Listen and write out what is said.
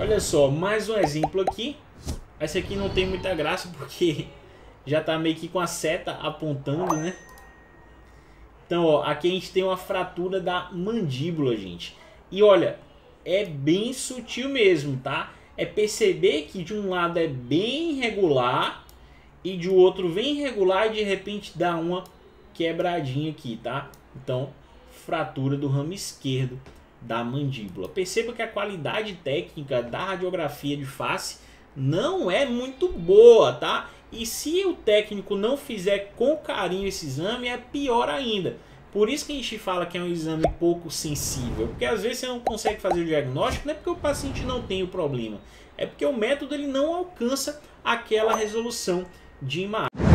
olha só, mais um exemplo aqui. Esse aqui não tem muita graça porque já tá meio que com a seta apontando, né? Então, ó, aqui a gente tem uma fratura da mandíbula, gente. E olha, é bem sutil mesmo, tá? É perceber que de um lado é bem regular e de outro vem irregular e de repente dá uma quebradinha aqui, tá? Então, fratura do ramo esquerdo da mandíbula. Perceba que a qualidade técnica da radiografia de face não é muito boa, tá? E se o técnico não fizer com carinho esse exame, é pior ainda. Por isso que a gente fala que é um exame pouco sensível, porque às vezes você não consegue fazer o diagnóstico, não é porque o paciente não tem o problema, é porque o método ele não alcança aquela resolução de imagem.